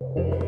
you